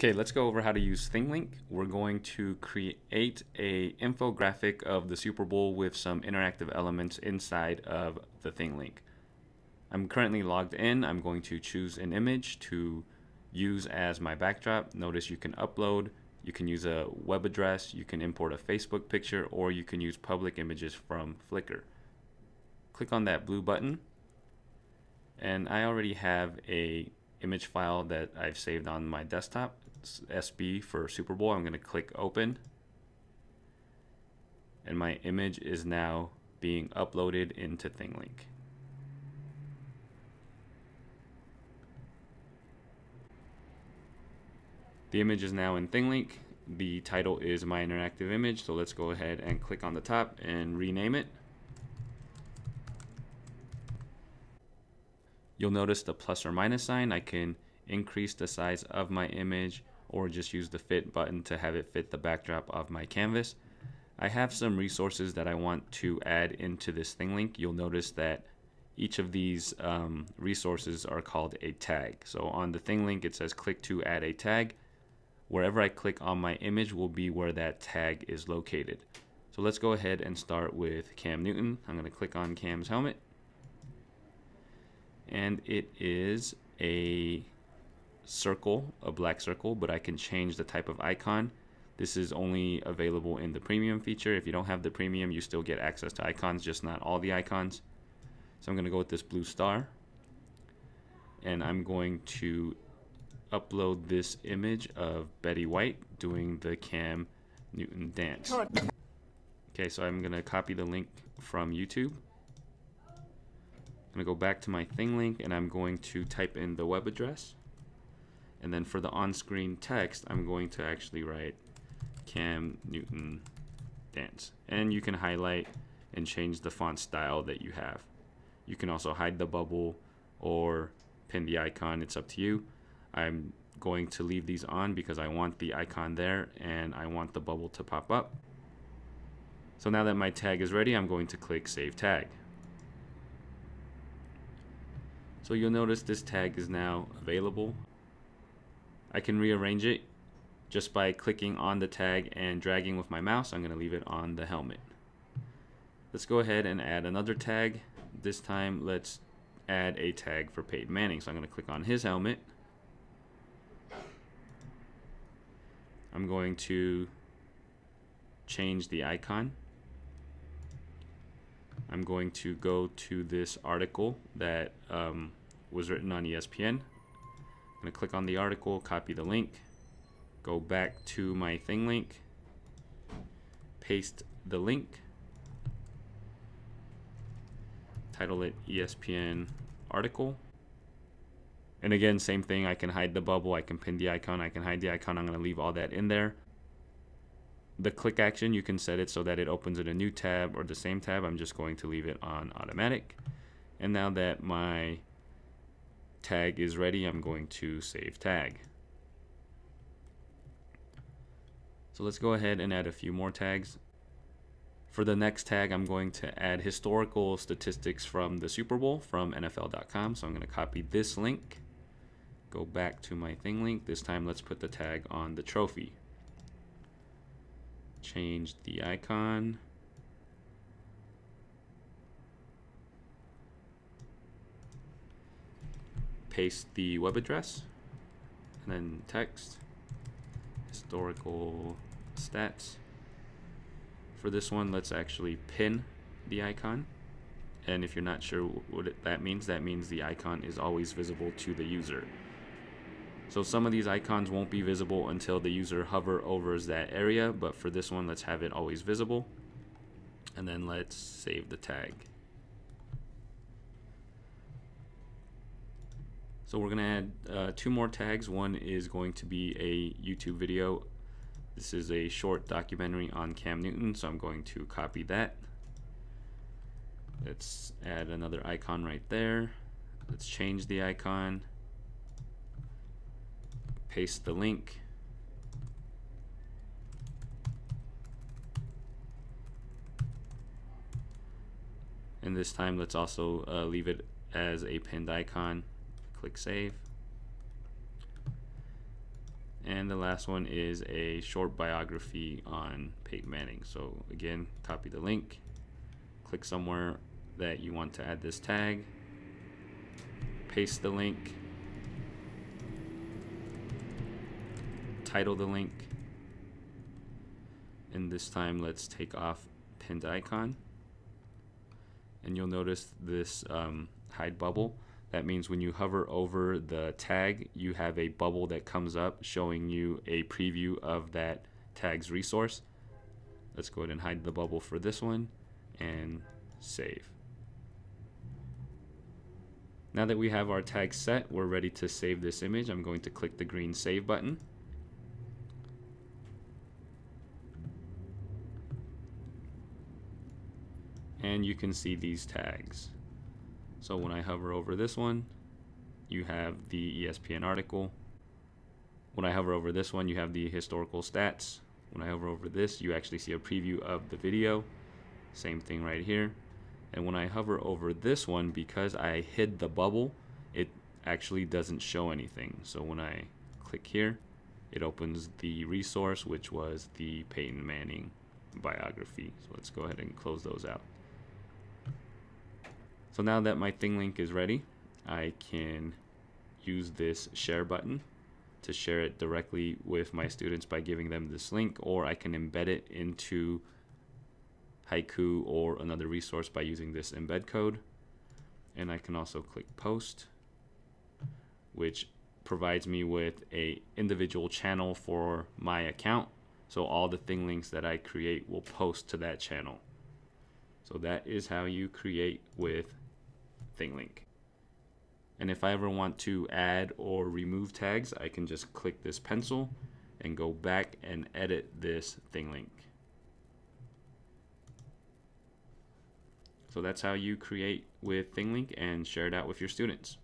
Okay, let's go over how to use ThingLink. We're going to create a infographic of the Super Bowl with some interactive elements inside of the ThingLink. I'm currently logged in. I'm going to choose an image to use as my backdrop. Notice you can upload, you can use a web address, you can import a Facebook picture, or you can use public images from Flickr. Click on that blue button, and I already have a image file that I've saved on my desktop. SB for Super Bowl. I'm going to click open. And my image is now being uploaded into ThingLink. The image is now in ThingLink. The title is my interactive image, so let's go ahead and click on the top and rename it. You'll notice the plus or minus sign. I can increase the size of my image or just use the fit button to have it fit the backdrop of my canvas. I have some resources that I want to add into this ThingLink. You'll notice that each of these um, resources are called a tag. So on the ThingLink it says click to add a tag. Wherever I click on my image will be where that tag is located. So let's go ahead and start with Cam Newton. I'm going to click on Cam's helmet and it is a circle, a black circle, but I can change the type of icon. This is only available in the premium feature. If you don't have the premium, you still get access to icons, just not all the icons. So I'm going to go with this blue star. And I'm going to upload this image of Betty White doing the Cam Newton dance. Okay, so I'm going to copy the link from YouTube. I'm going to go back to my ThingLink and I'm going to type in the web address. And then for the on-screen text, I'm going to actually write Cam Newton dance. And you can highlight and change the font style that you have. You can also hide the bubble or pin the icon. It's up to you. I'm going to leave these on because I want the icon there and I want the bubble to pop up. So now that my tag is ready, I'm going to click Save Tag. So you'll notice this tag is now available. I can rearrange it just by clicking on the tag and dragging with my mouse. I'm going to leave it on the helmet. Let's go ahead and add another tag. This time let's add a tag for Peyton Manning. So I'm going to click on his helmet. I'm going to change the icon. I'm going to go to this article that um, was written on ESPN. I'm going to click on the article, copy the link, go back to my ThingLink, paste the link, title it ESPN article. And again, same thing, I can hide the bubble, I can pin the icon, I can hide the icon, I'm going to leave all that in there. The click action, you can set it so that it opens in a new tab or the same tab. I'm just going to leave it on automatic. And now that my tag is ready, I'm going to save tag. So let's go ahead and add a few more tags. For the next tag, I'm going to add historical statistics from the Super Bowl from NFL.com. So I'm going to copy this link, go back to my ThingLink. This time, let's put the tag on the trophy. Change the icon. Paste the web address and then text historical stats. For this one let's actually pin the icon. And if you're not sure what it, that means that means the icon is always visible to the user. So some of these icons won't be visible until the user hover over that area but for this one let's have it always visible. And then let's save the tag So we're going to add uh, two more tags. One is going to be a YouTube video. This is a short documentary on Cam Newton, so I'm going to copy that. Let's add another icon right there. Let's change the icon. Paste the link. And this time let's also uh, leave it as a pinned icon click save And the last one is a short biography on Peyton Manning. So again, copy the link, click somewhere that you want to add this tag, paste the link, title the link, and this time let's take off pinned icon. And you'll notice this um, hide bubble. That means when you hover over the tag, you have a bubble that comes up showing you a preview of that tag's resource. Let's go ahead and hide the bubble for this one and save. Now that we have our tag set, we're ready to save this image. I'm going to click the green save button. And you can see these tags. So when I hover over this one, you have the ESPN article. When I hover over this one, you have the historical stats. When I hover over this, you actually see a preview of the video. Same thing right here. And when I hover over this one, because I hid the bubble, it actually doesn't show anything. So when I click here, it opens the resource, which was the Peyton Manning biography. So let's go ahead and close those out. So now that my ThingLink is ready, I can use this share button to share it directly with my students by giving them this link, or I can embed it into Haiku or another resource by using this embed code. And I can also click post, which provides me with a individual channel for my account. So all the ThingLinks that I create will post to that channel. So that is how you create with ThingLink. And if I ever want to add or remove tags, I can just click this pencil and go back and edit this ThingLink. So that's how you create with ThingLink and share it out with your students.